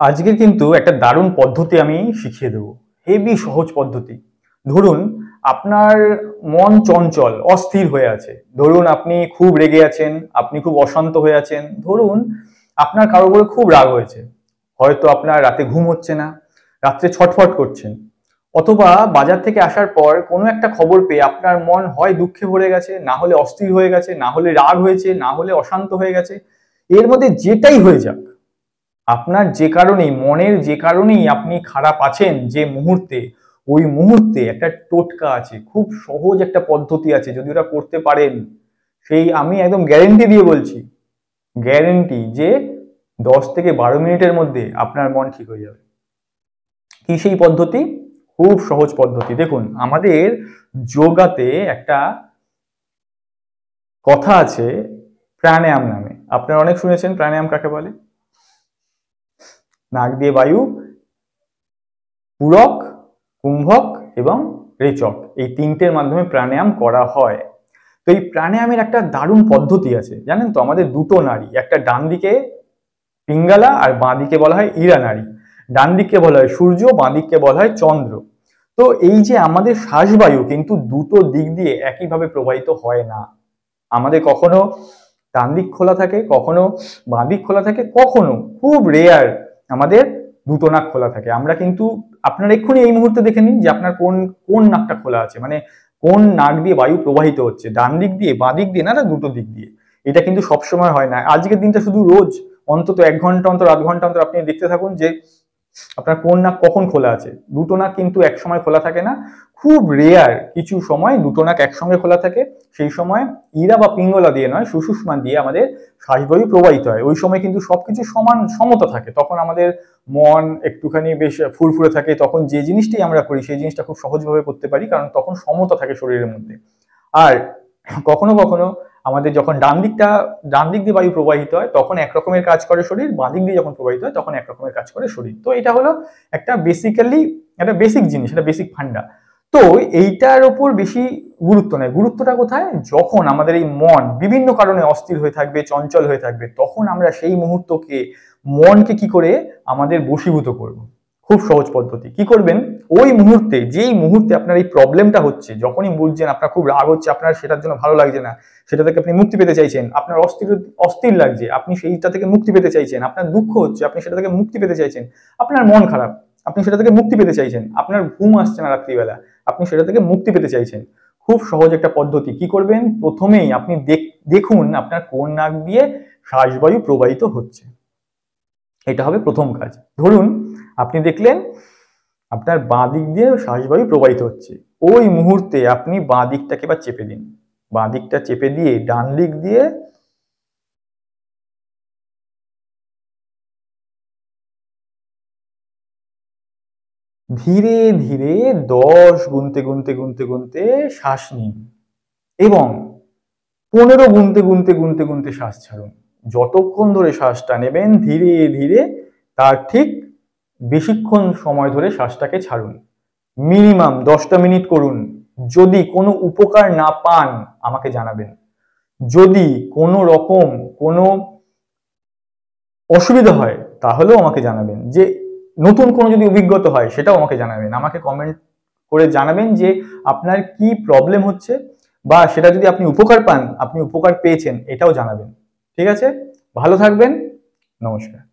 আজকের কিন্তু একটা দারুণ পদ্ধতি আমি শিখিয়ে দেবো। হেভি সহজ পদ্ধতি। ধরুন, আপনার মন চঞ্চল, অস্থির হয়ে আছে। ধরুন, আপনি খুব রেগে আছেন, আপনি খুব অশান্ত হয়ে আছেন। ধরুন, আপনার কারোর উপরে খুব রাগ হয়েছে। হয়তো আপনার রাতে ঘুম হচ্ছে না, রাত্রে ছটফট করছেন। অথবা বাজার থেকে আসার পর কোনো একটা খবর পেয়ে আপনার মন হয় দুঃখে ভরে গেছে, না হলে অস্থির হয়ে গেছে, না হলে রাগ হয়েছে, না হলে অশান্ত হয়ে গেছে। এর মধ্যে যেটাই হয়ে যাক আপনার যে কারণেই, মনের যে কারণেই আপনি খারাপ আছেন যে মুহূর্তে, ওই মুহূর্তে একটা টোটকা আছে, খুব সহজ একটা পদ্ধতি আছে, যদি ওরা করতে পারেন, সেই আমি একদম গ্যারেন্টি দিয়ে বলছি। গ্যারেন্টি যে দশ থেকে বারো মিনিটের মধ্যে আপনার মন ঠিক হয়ে যাবে। কি সেই পদ্ধতি? খুব সহজ পদ্ধতি। দেখুন, আমাদের যোগাতে একটা কথা আছে, প্রাণায়াম নামে। আপনারা অনেক শুনেছেন প্রাণায়াম কাকে বলে? নাক দিয়ে বায়ু পূরক, কুম্ভক এবং রেচক। এই তিনটের মাধ্যমে প্রাণায়াম করা হয়। তো এই প্রাণায়ামের একটা দারুণ পদ্ধতি আছে। জানেন তো, আমাদের দুটো নারী, একটা ডান দিকে পিঙ্গালা আর বাঁ দিকে বলা হয় ইরা নারী। ডান দিককে বলা হয় সূর্য, বাঁ দিককে বলা হয় চন্দ্র। তো এই যে আমাদের শ্বাসবায়ু কিন্তু দুটো দিক দিয়ে একইভাবে প্রবাহিত হয় না। আমাদের কখনো ডান দিক খোলা থাকে, কখনো বাঁ দিক খোলা থাকে, কখনো খুব রেয়ার আমাদের দুটো নাক খোলা থাকে। আমরা কিন্তু আপনারা এক্ষুনি এই মুহূর্তে দেখে নিন যে আপনার কোন কোন নাকটা খোলা আছে। মানে কোন নাক দিয়ে বায়ু প্রবাহিত হচ্ছে? ডান দিক দিয়ে, বাঁ দিক দিয়ে না দুটো দিক দিয়ে? এটা কিন্তু সবসময় হয় না। আজকের দিনটা শুধু রোজ, অন্তত এক ঘণ্টা অন্তর, আধ ঘণ্টা অন্তর আপনি দেখতে থাকুন যে আপনার কোন নাক কখন খোলা আছে? দুটো নাক কিন্তু এক সময় খোলা থাকে না। খুব রেয়ার কিছু সময় দুটো নাক একসঙ্গে খোলা থাকে। সেই সময় ইরা বা পিঙ্গলা দিয়ে নয় সুষুষ্মা দিয়ে আমাদের শ্বাসবায়ু প্রবাহিত হয়। ওই সময় কিন্তু সবকিছু সমান সমতা থাকে। তখন আমাদের মন একটুখানি বেশ ফুরফুরে থাকে। তখন যে জিনিসটাই আমরা করি, সেই জিনিসটা খুব সহজভাবে করতে পারি, কারণ তখন সমতা থাকে শরীরের মধ্যে। আর কখনো কখনো আমাদের যখন ডান দিকটা, ডান দিক দিয়ে বায়ু প্রবাহিত হয়, তখন এক রকমের কাজ করে শরীর, বাঁ দিক দিয়ে যখন প্রবাহিত হয়, তখন এক রকমের কাজ করে শরীর। তো এটা হলো একটা বেসিক্যালি একটা বেসিক জিনিস, একটা বেসিক ফান্ডা। তো এইটার ওপর বেশি গুরুত্ব নেয় গুরুত্বটা কোথায়? যখন আমাদের এই মন বিভিন্ন কারণে অস্থির হয়ে থাকবে, চঞ্চল হয়ে থাকবে, তখন আমরা সেই মুহূর্তকে, মনকে কি করে? আমাদের বশীভূত করব। খুব সহজ পদ্ধতি। কি করবেন? ওই মুহূর্তে, যেই মুহূর্তে আপনার এই প্রবলেমটা হচ্ছে, যখনই বুঝছেন আপনার খুব রাগ হচ্ছে, আপনার সেটার জন্য ভালো লাগছে না, সেটা থেকে আপনি মুক্তি পেতে চাইছেন, আপনার অস্থির অস্থির লাগছে, আপনি সেইটা থেকে মুক্তি পেতে চাইছেন, আপনার দুঃখ হচ্ছে, আপনি সেটা থেকে মুক্তি পেতে চাইছেন, আপনার মন খারাপ, আপনি সেটা থেকে মুক্তি পেতে চাইছেন, আপনার ঘুম আসছে না রাত্রিবেলা, আপনি সেটা থেকে মুক্তি পেতে চাইছেন। খুব সহজ একটা পদ্ধতি। কি করবেন? প্রথমেই আপনি দেখুন আপনার কোন নাক দিয়ে শ্বাসবায়ু প্রবাহিত হচ্ছে। এটা হবে প্রথম কাজ। ধরুন, আপনি দেখলেন আপনার বাঁ দিক দিয়ে শ্বাসবায়ু প্রবাহিত হচ্ছে। ওই মুহূর্তে আপনি বাঁ দিকটাকে এবার চেপে দিন। বাঁ দিকটা চেপে দিয়ে ডান দিক দিয়ে ধীরে ধীরে দশ গুনতে গুনতে গুনতে গুনতে শ্বাস নিন এবং পনেরো গুনতে গুনতে গুনতে গুনতে শ্বাস ছাড়ুন। যতক্ষণ ধরে শ্বাসটা নেবেন, ধীরে ধীরে তার ঠিক বেশিক্ষণ সময় ধরে শ্বাসটাকে ছাড়ুন। মিনিমাম দশটা মিনিট করুন। যদি কোনো উপকার না পান, আমাকে জানাবেন। যদি কোনো রকম কোনো অসুবিধা হয়, তাহলেও আমাকে জানাবেন। যে নতুন কোনো যদি অভিজ্ঞতা হয়, সেটাও আমাকে জানাবেন। আমাকে কমেন্ট করে জানাবেন যে আপনার কি প্রবলেম হচ্ছে বা সেটা যদি আপনি উপকার পান, আপনি উপকার পেয়েছেন, এটাও জানাবেন। ঠিক আছে? ভালো থাকবেন। নমস্কার।